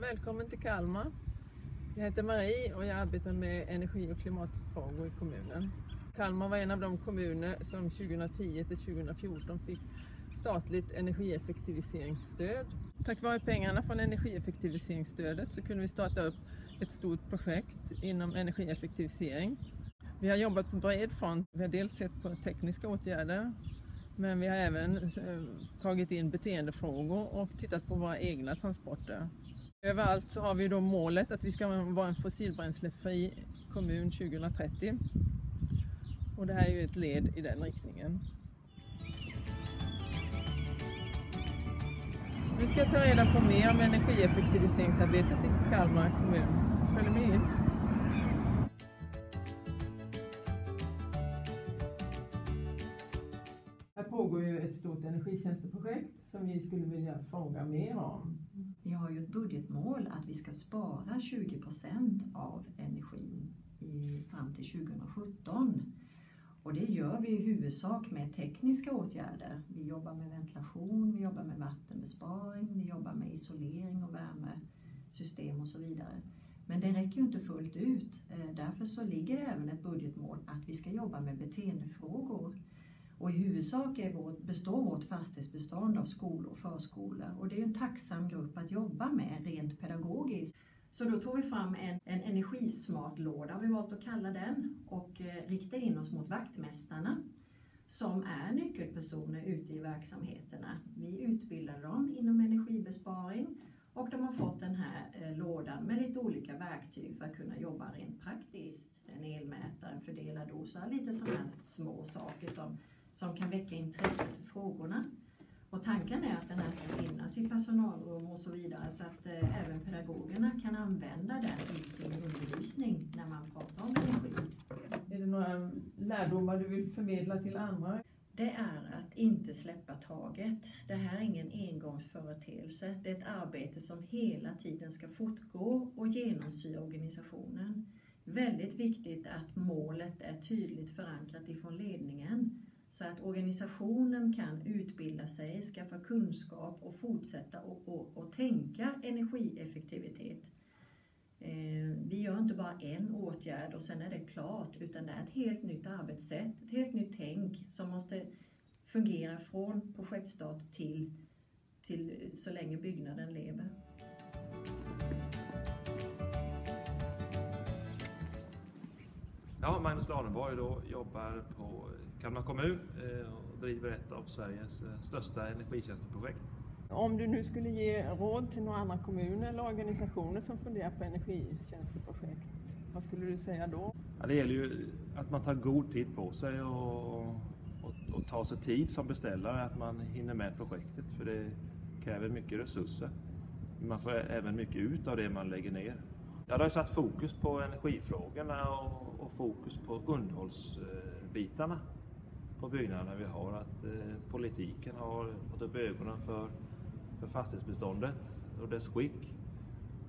välkommen till Kalmar. Jag heter Marie och jag arbetar med energi och klimatfrågor i kommunen. Kalmar var en av de kommuner som 2010 till 2014 fick statligt energieffektiviseringsstöd. Tack vare pengarna från energieffektiviseringsstödet så kunde vi starta upp ett stort projekt inom energieffektivisering. Vi har jobbat på bred front. Vi har dels sett på tekniska åtgärder men vi har även eh, tagit in beteendefrågor och tittat på våra egna transporter. Överallt så har vi då målet att vi ska vara en fossilbränslefri kommun 2030. Och det här är ju ett led i den riktningen. Nu ska jag ta reda på mer om energieffektiviseringsarbetet i Kalmar kommun, så följ med in. Här pågår ju ett stort energitjänsteprojekt som vi skulle vilja fråga mer om. Vi har ju ett budgetmål att vi ska spara 20 procent av energin i, fram till 2017. Och det gör vi i huvudsak med tekniska åtgärder. Vi jobbar med ventilation, vi jobbar med vattenbesparing, vi jobbar med isolering och värmesystem och så vidare. Men det räcker ju inte fullt ut. Eh, därför så ligger det även ett budgetmål att vi ska jobba med beteendefrågor. Och i huvudsak är vårt, består vårt fastighetsbestånd av skolor och förskolor och det är en tacksam grupp att jobba med rent pedagogiskt. Så då tog vi fram en, en energismart låda, har vi valt att kalla den, och eh, riktade in oss mot vaktmästarna som är nyckelpersoner ute i verksamheterna. Vi utbildar dem inom energibesparing och de har fått den här eh, lådan med lite olika verktyg för att kunna jobba rent praktiskt. En elmätare, en fördelardosa, lite sådana här små saker som som kan väcka intresse för frågorna. Och tanken är att den här ska finnas i personalrum och så vidare så att eh, även pedagogerna kan använda den i sin undervisning när man pratar om energi. Är det några lärdomar du vill förmedla till andra? Det är att inte släppa taget. Det här är ingen engångsföreteelse. Det är ett arbete som hela tiden ska fortgå och genomsyra organisationen. Väldigt viktigt att målet är tydligt förankrat ifrån ledningen så att organisationen kan utbilda sig, skaffa kunskap och fortsätta och, och, och tänka energieffektivitet. Eh, vi gör inte bara en åtgärd och sen är det klart, utan det är ett helt nytt arbetssätt, ett helt nytt tänk som måste fungera från projektstart till, till så länge byggnaden lever. Ja, Magnus Ladenborg då jobbar på Kalmar kommun eh, och driver ett av Sveriges eh, största energitjänsteprojekt. Om du nu skulle ge råd till några andra kommuner eller organisationer som funderar på energitjänsteprojekt, vad skulle du säga då? Ja, det gäller ju att man tar god tid på sig och, och, och tar sig tid som beställare, att man hinner med projektet för det kräver mycket resurser. Man får även mycket ut av det man lägger ner. Ja, det har satt fokus på energifrågorna och, och fokus på underhållsbitarna på byggnaderna vi har. Att eh, politiken har fått upp ögonen för, för fastighetsbeståndet och dess skick.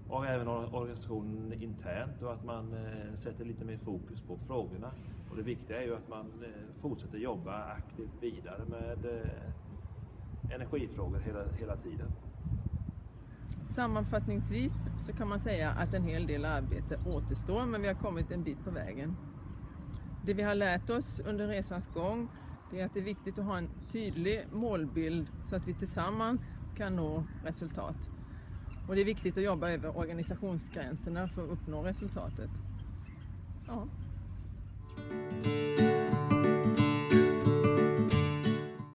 Och även organisationen internt och att man eh, sätter lite mer fokus på frågorna. Och det viktiga är ju att man eh, fortsätter jobba aktivt vidare med eh, energifrågor hela, hela tiden. Sammanfattningsvis så kan man säga att en hel del arbete återstår men vi har kommit en bit på vägen. Det vi har lärt oss under resans gång det är att det är viktigt att ha en tydlig målbild så att vi tillsammans kan nå resultat. Och det är viktigt att jobba över organisationsgränserna för att uppnå resultatet. Ja.